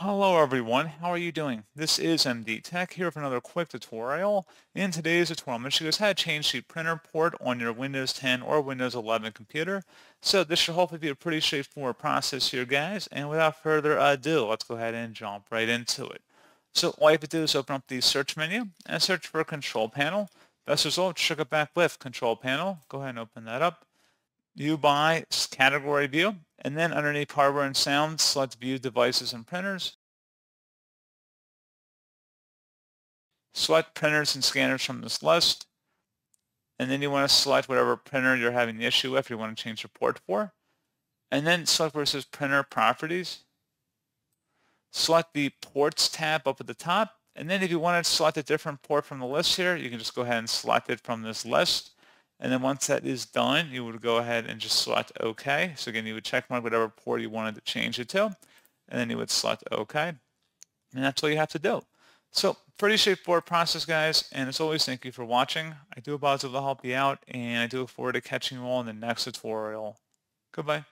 Hello everyone, how are you doing? This is MD Tech here with another quick tutorial. In today's tutorial, I'm going to show you how to change the printer port on your Windows 10 or Windows 11 computer. So this should hopefully be a pretty straightforward process here guys, and without further ado, let's go ahead and jump right into it. So all you have to do is open up the search menu and search for Control Panel. Best result, check it back with Control Panel. Go ahead and open that up. View by category view, and then underneath hardware and sound, select view devices and printers. Select printers and scanners from this list. And then you want to select whatever printer you're having the issue with you want to change the port for. And then select where it says printer properties. Select the ports tab up at the top. And then if you want to select a different port from the list here, you can just go ahead and select it from this list. And then once that is done, you would go ahead and just select OK. So again, you would check mark whatever port you wanted to change it to. And then you would select OK. And that's all you have to do. So pretty straightforward process, guys. And as always, thank you for watching. I do about to help you out, and I do look forward to catching you all in the next tutorial. Goodbye.